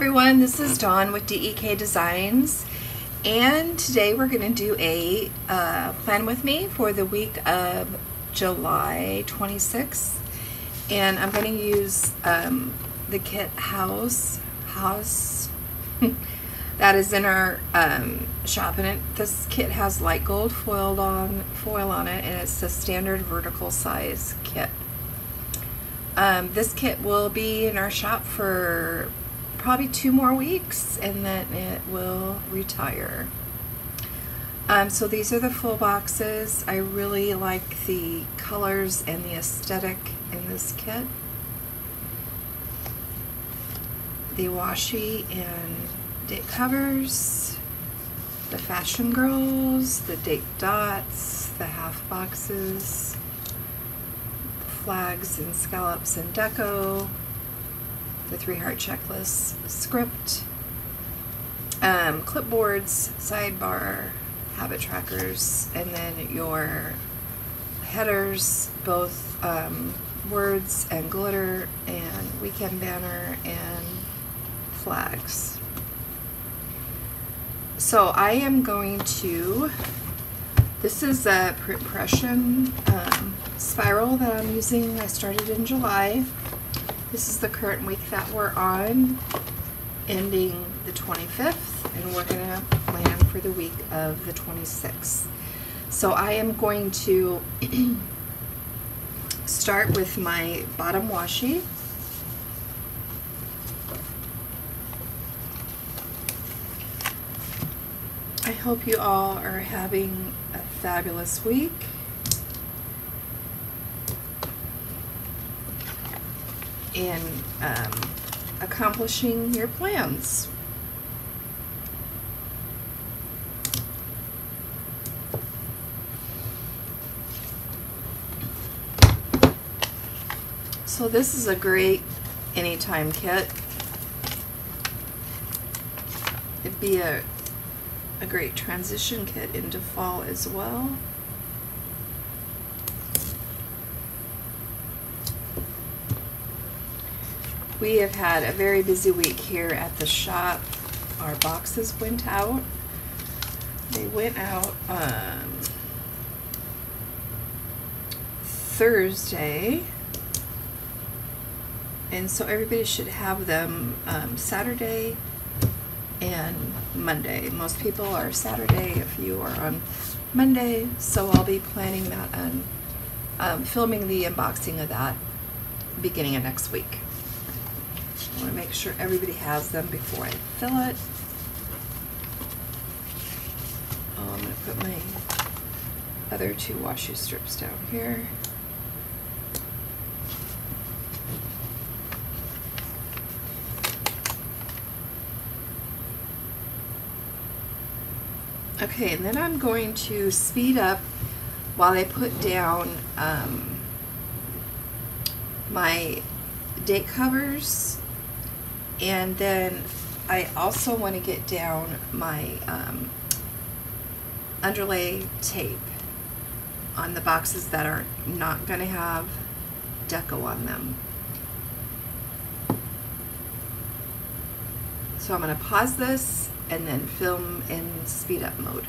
everyone, this is Dawn with DEK Designs and today we're going to do a uh, plan with me for the week of July 26th and I'm going to use um, the kit Haus Haus that is in our um, shop and it, this kit has light gold foiled on foil on it and it's the standard vertical size kit. Um, this kit will be in our shop for probably two more weeks and then it will retire. Um, so these are the full boxes. I really like the colors and the aesthetic in this kit. The washi and date covers, the fashion girls, the date dots, the half boxes, the flags and scallops and deco, the three heart checklist script, um, clipboards, sidebar, habit trackers, and then your headers, both um, words and glitter, and weekend banner, and flags. So I am going to, this is a impression um, spiral that I'm using. I started in July. This is the current week that we're on, ending the 25th, and we're going to plan for the week of the 26th. So I am going to start with my bottom washi. I hope you all are having a fabulous week. In um, accomplishing your plans. So this is a great anytime kit. It'd be a, a great transition kit into fall as well. We have had a very busy week here at the shop. Our boxes went out. They went out um, Thursday. And so everybody should have them um, Saturday and Monday. Most people are Saturday, if you are on Monday. So I'll be planning that and um, filming the unboxing of that beginning of next week. I want to make sure everybody has them before I fill it. Oh, I'm going to put my other two washi strips down here. Okay, and then I'm going to speed up while I put down um, my date covers and then I also want to get down my um, underlay tape on the boxes that are not going to have deco on them. So I'm going to pause this and then film in speed up mode.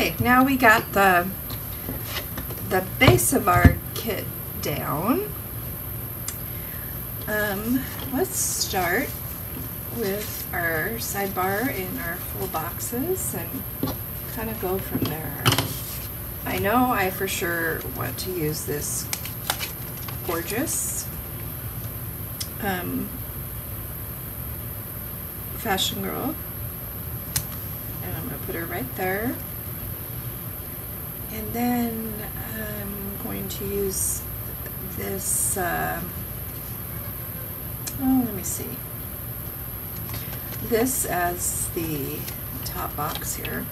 Okay, now we got the the base of our kit down. Um, let's start with our sidebar in our full boxes and kind of go from there. I know I for sure want to use this gorgeous um, Fashion Girl And I'm going to put her right there. And then I'm going to use this, uh, oh, let me see. This as the top box here.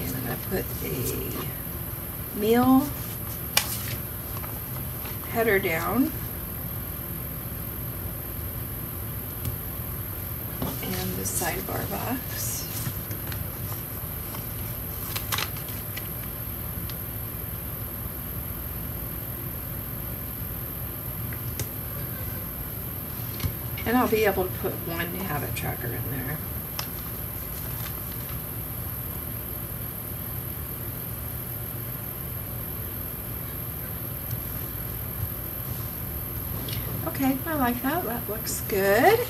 And I'm going to put a meal header down. And the sidebar box. And I'll be able to put one habit tracker in there. Okay, I like that. That looks good.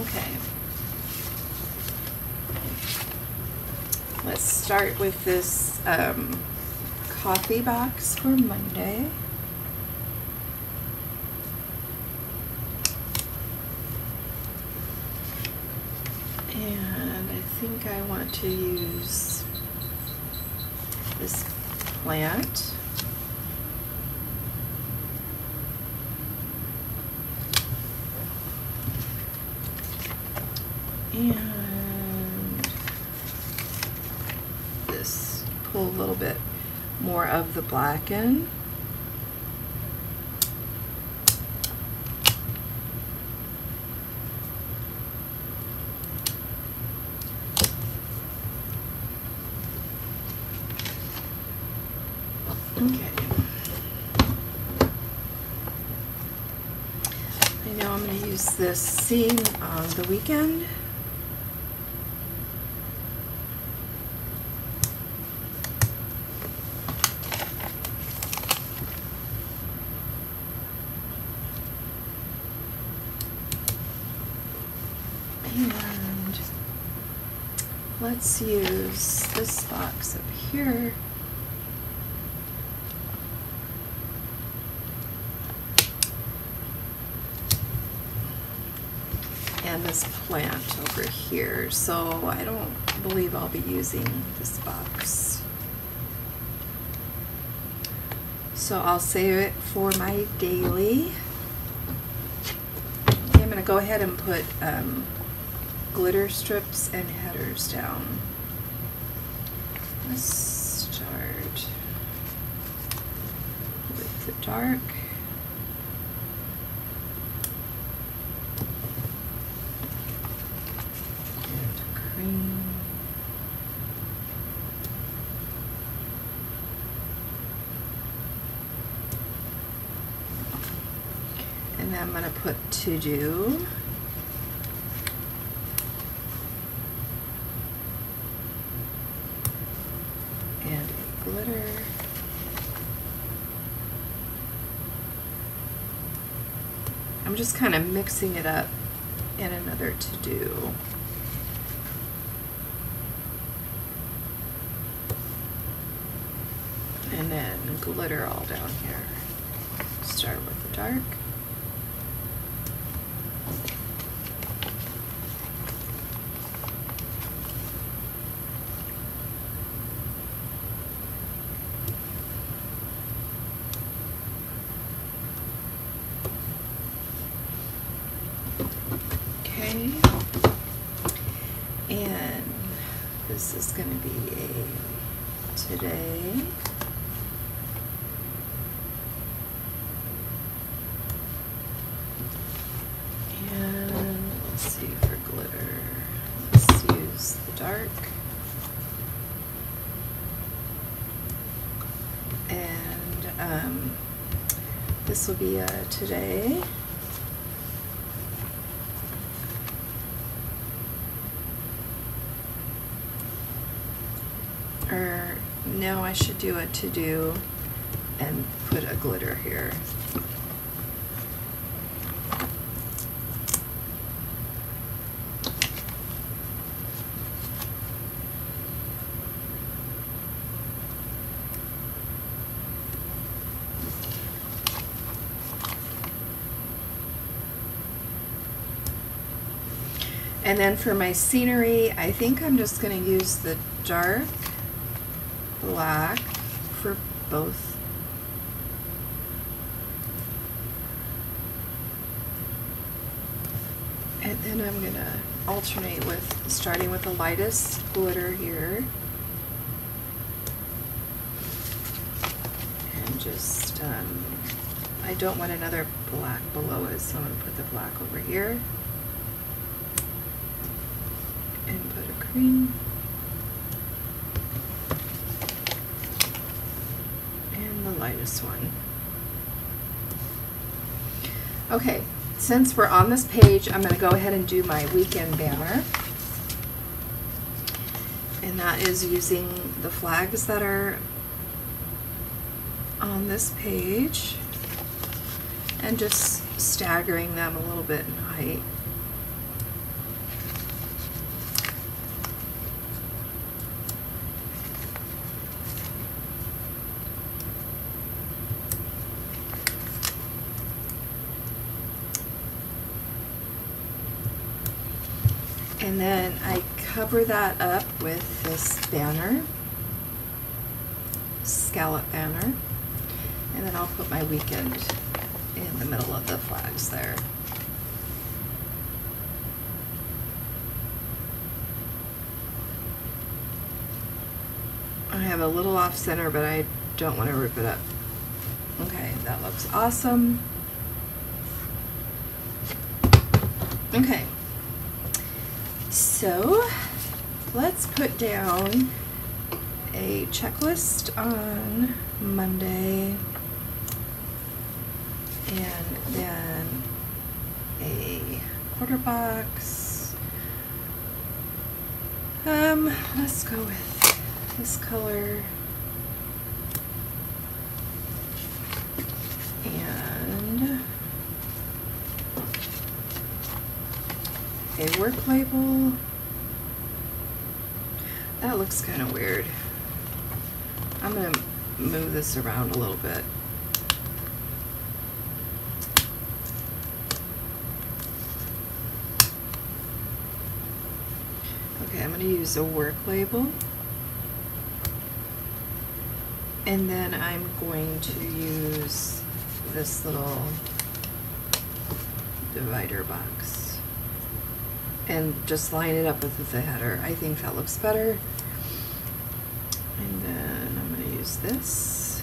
Okay. Let's start with this um, coffee box for Monday. And I think I want to use this plant. And this, pull a little bit more of the black in. Okay. I know I'm going to use this scene on the weekend. And let's use this box up here. And this plant over here. So I don't believe I'll be using this box. So I'll save it for my daily. Okay, I'm going to go ahead and put um, glitter strips and headers down. Let's start with the dark. And then I'm going to put to do. And glitter. I'm just kind of mixing it up in another to do. And then glitter all down here. Start with the dark. Okay. And this is going to be a today. And let's see for glitter. Let's use the dark. And um, this will be a today. Or no, I should do a to do and put a glitter here. And then for my scenery, I think I'm just going to use the dark black for both. And then I'm going to alternate with starting with the lightest glitter here. And just, um, I don't want another black below it, so I'm going to put the black over here. And put a green. And the lightest one. Okay, since we're on this page, I'm going to go ahead and do my weekend banner. And that is using the flags that are on this page and just staggering them a little bit in height. And then I cover that up with this banner, scallop banner, and then I'll put my weekend in the middle of the flags there. I have a little off center, but I don't want to rip it up. Okay, that looks awesome. Okay, so let's put down a checklist on Monday and then a quarter box. Um, let's go with this color. And a work label. That looks kind of weird. I'm going to move this around a little bit. Okay, I'm going to use a work label. And then I'm going to use this little divider box. And just line it up with the header. I think that looks better. And then I'm going to use this.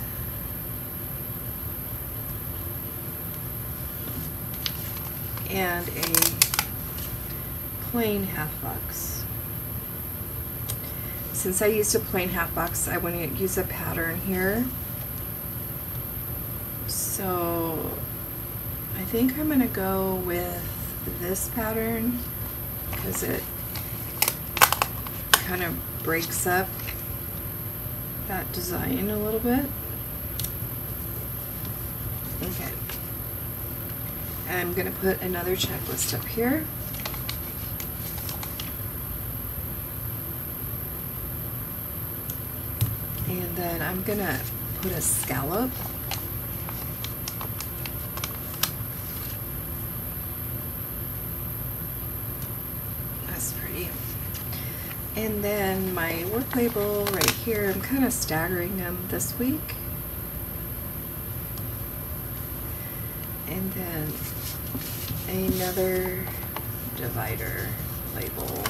And a plain half box. Since I used a plain half box, I want to use a pattern here. So I think I'm going to go with this pattern because it kind of breaks up that design a little bit. Okay. And I'm going to put another checklist up here. And then I'm going to put a scallop. That's pretty. And then my work label right here, I'm kind of staggering them this week. And then another divider label.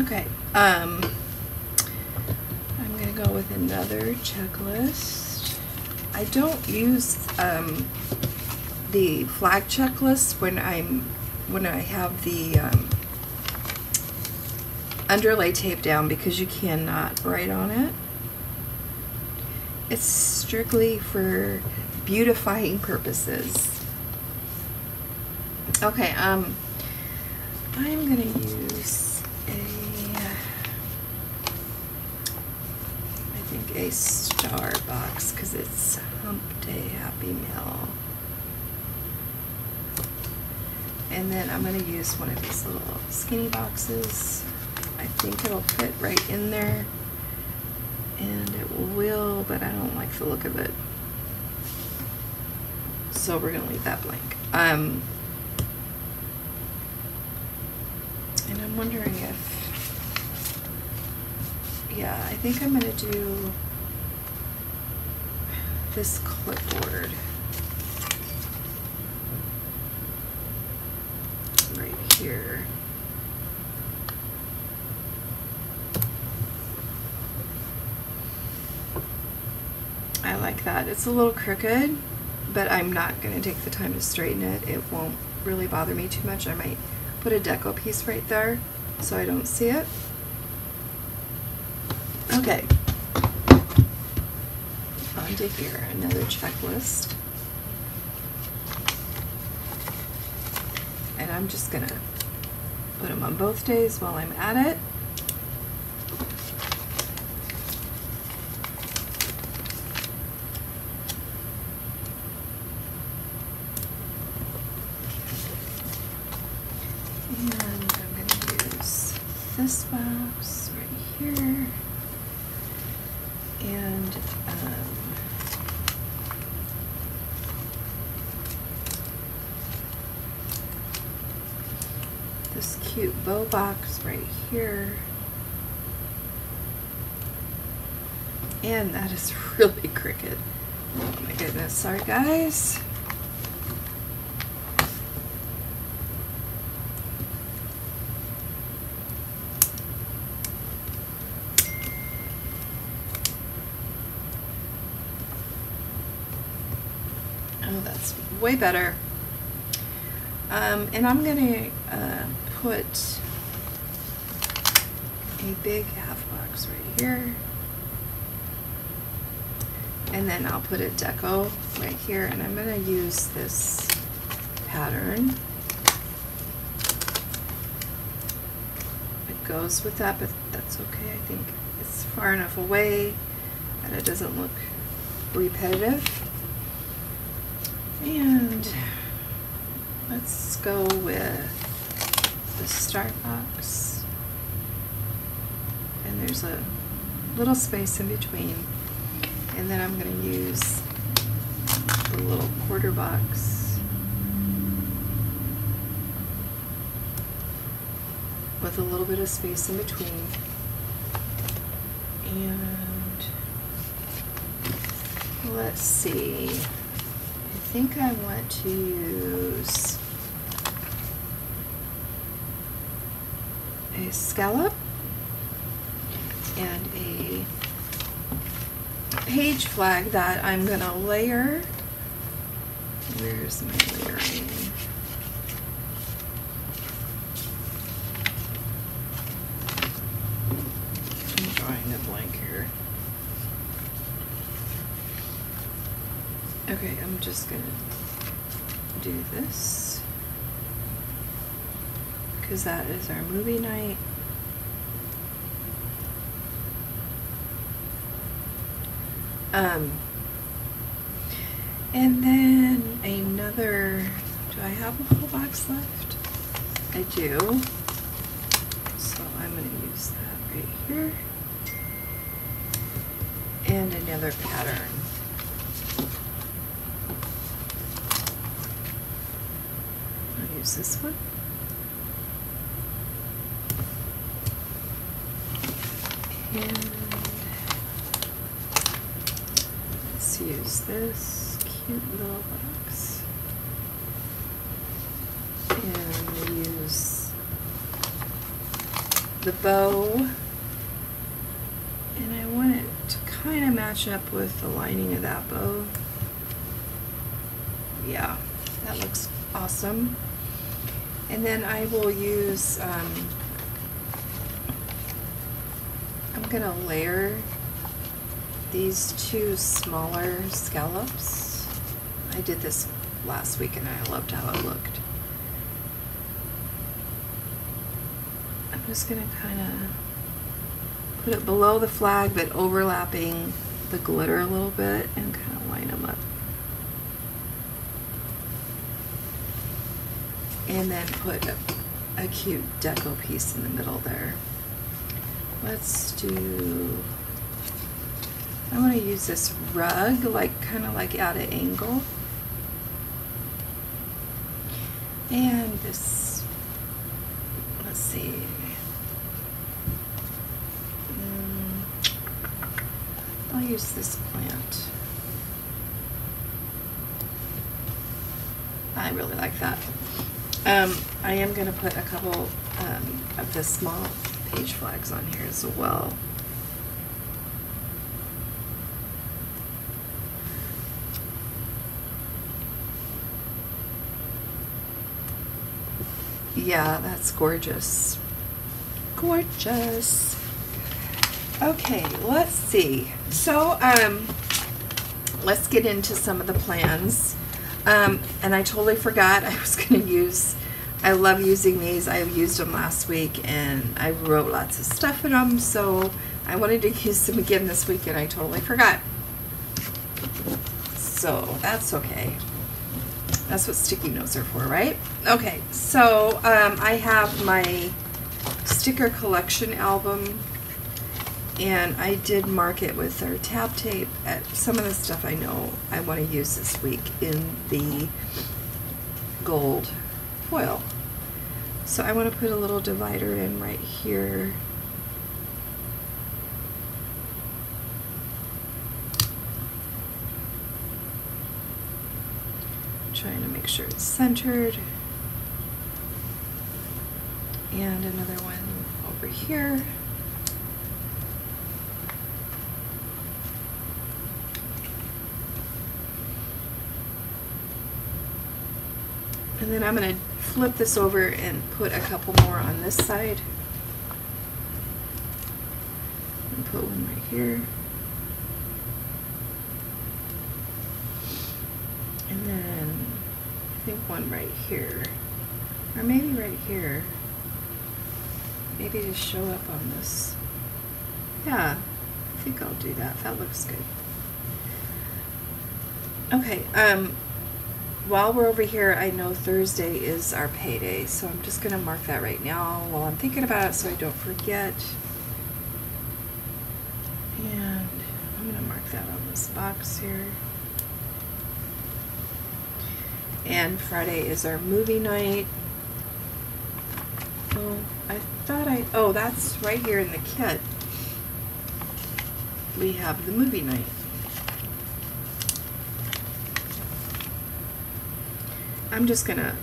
Okay, um, I'm gonna go with another checklist. I don't use, um, the flag checklist when I'm, when I have the, um, underlay tape down because you cannot write on it. It's strictly for beautifying purposes. Okay, um, I'm gonna use a star box because it's Hump Day Happy Meal. And then I'm gonna use one of these little skinny boxes. I think it'll fit right in there. And it will, but I don't like the look of it. So we're gonna leave that blank. Um, and I'm wondering if, yeah, I think I'm gonna do this clipboard. Right here. I like that. It's a little crooked, but I'm not going to take the time to straighten it. It won't really bother me too much. I might put a deco piece right there so I don't see it. Okay. To here, another checklist. And I'm just to put them on both days while I'm at it. And I'm going to use this box right here. And um, this cute bow box right here. And that is really crooked. Oh my goodness, sorry guys. Oh, that's way better. Um, and I'm gonna uh, put a big half box right here. And then I'll put a deco right here and I'm gonna use this pattern. It goes with that, but that's okay. I think it's far enough away that it doesn't look repetitive. And let's go with the start box. And there's a little space in between. And then I'm going to use the little quarter box with a little bit of space in between. And let's see. I think I want to use scallop and a page flag that I'm going to layer. Where's my layering? I'm drawing a blank here. Okay, I'm just gonna do this because that is our movie night. Um, and then another, do I have a full box left? I do. So I'm going to use that right here. And another pattern. I'll use this one. And let's use this cute little box. And use the bow. And I want it to kind of match up with the lining of that bow. Yeah, that looks awesome. And then I will use, um, I'm gonna layer these two smaller scallops. I did this last week and I loved how it looked. I'm just gonna kind of put it below the flag but overlapping the glitter a little bit and kind of line them up. And then put a, a cute deco piece in the middle there. Let's do, I want to use this rug, like kind of like at an angle. And this, let's see. Mm, I'll use this plant. I really like that. Um, I am going to put a couple um, of the small page flags on here as well. Yeah, that's gorgeous. Gorgeous. Okay, let's see. So, um, let's get into some of the plans. Um, and I totally forgot I was going to use, I love using these. I used them last week and I wrote lots of stuff in them. So I wanted to use them again this week and I totally forgot. So that's okay. That's what sticky notes are for, right? Okay, so um, I have my sticker collection album and I did mark it with our tab tape at some of the stuff I know I want to use this week in the gold foil. So I want to put a little divider in right here. Trying to make sure it's centered. And another one over here. And then I'm going to flip this over and put a couple more on this side. And put one right here. And then I think one right here. Or maybe right here. Maybe just show up on this. Yeah, I think I'll do that. That looks good. Okay, um, while we're over here, I know Thursday is our payday, so I'm just going to mark that right now while I'm thinking about it so I don't forget. And I'm going to mark that on this box here. And Friday is our movie night. Oh, I thought I, oh, that's right here in the kit. We have the movie night. I'm just gonna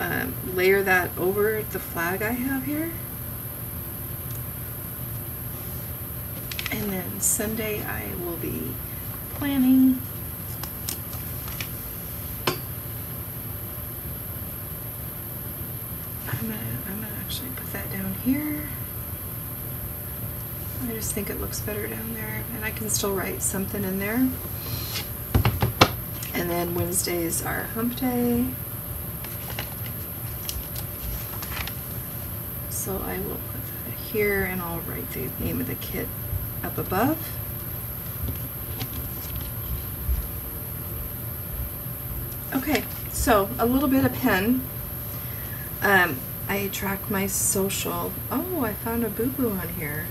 um, layer that over the flag I have here. And then Sunday I will be planning. I'm gonna, I'm gonna actually put that down here. I just think it looks better down there and I can still write something in there. And then Wednesdays are hump day. So I will put that here and I'll write the name of the kit up above. Okay, so a little bit of pen. Um, I track my social. Oh, I found a boo-boo on here.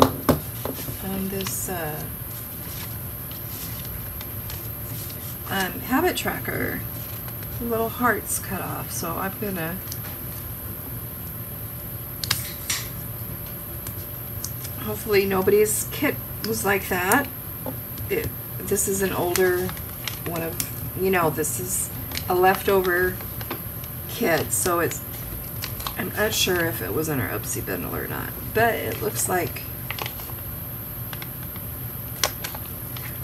On this uh, um, habit tracker. The little hearts cut off, so I'm gonna hopefully nobody's kit was like that. It, this is an older one of, you know, this is a leftover kit, so it's, I'm not sure if it was in our Upsy bundle or not, but it looks like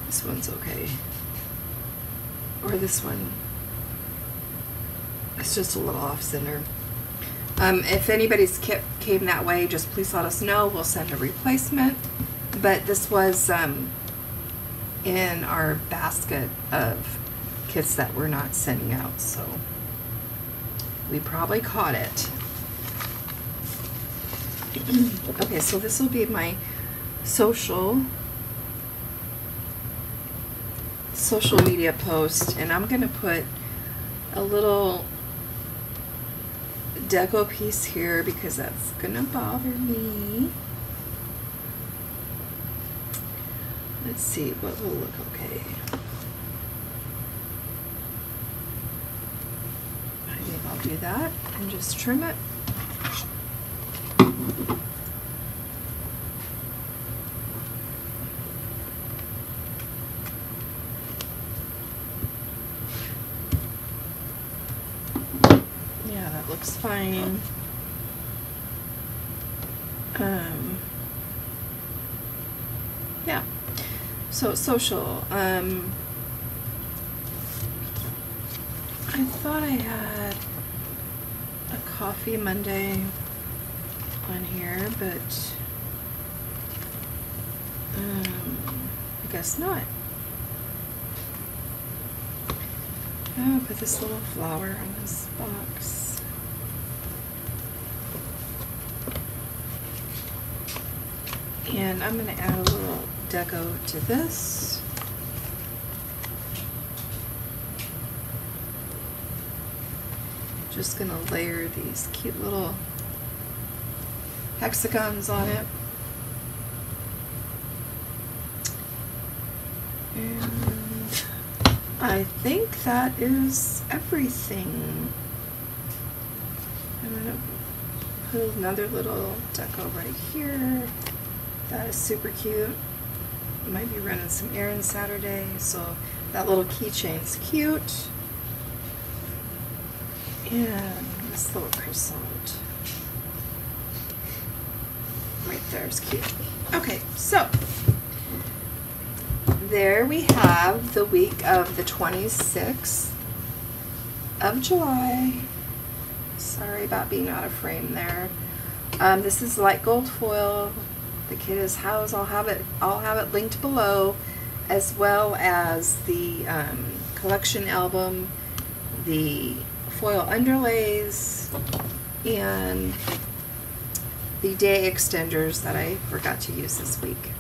this one's okay. Or this one. It's just a little off center. Um, if anybody's kit came that way, just please let us know. We'll send a replacement. But this was um, in our basket of kits that we're not sending out, so we probably caught it. okay, so this will be my social social media post and I'm going to put a little deco piece here because that's going to bother me. Let's see what will look okay. I think I'll do that and just trim it. So social. Um, I thought I had a coffee Monday on here, but um, I guess not. Oh, put this little flower on this box. And I'm going to add a little deco to this. Just going to layer these cute little hexagons on it. And I think that is everything. I'm going to put another little deco right here. That is super cute. Might be running some errands Saturday, so that little keychain's cute. And this little croissant right there is cute. Okay, so there we have the week of the 26th of July. Sorry about being out of frame there. Um, this is light gold foil. The kit is housed. I'll have it. I'll have it linked below, as well as the um, collection album, the foil underlays, and the day extenders that I forgot to use this week.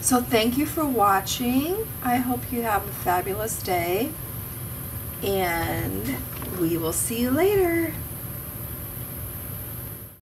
So thank you for watching. I hope you have a fabulous day. And we will see you later.